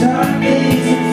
Start is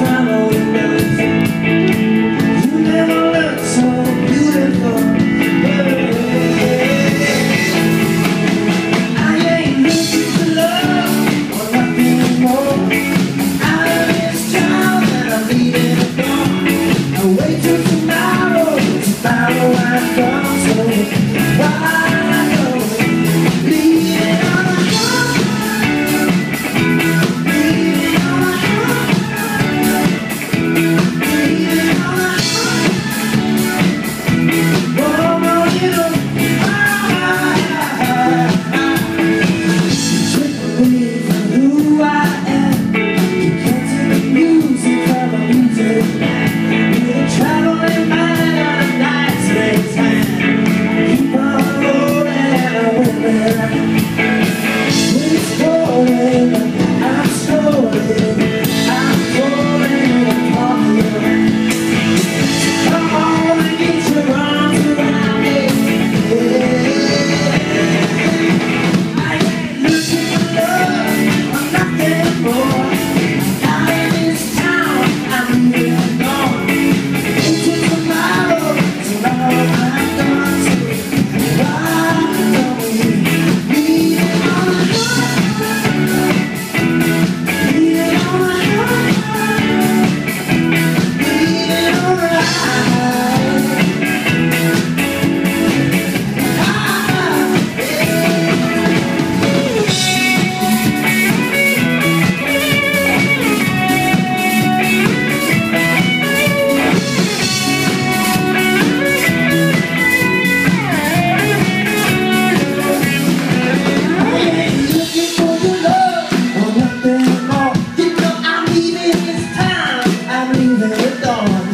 Good dog.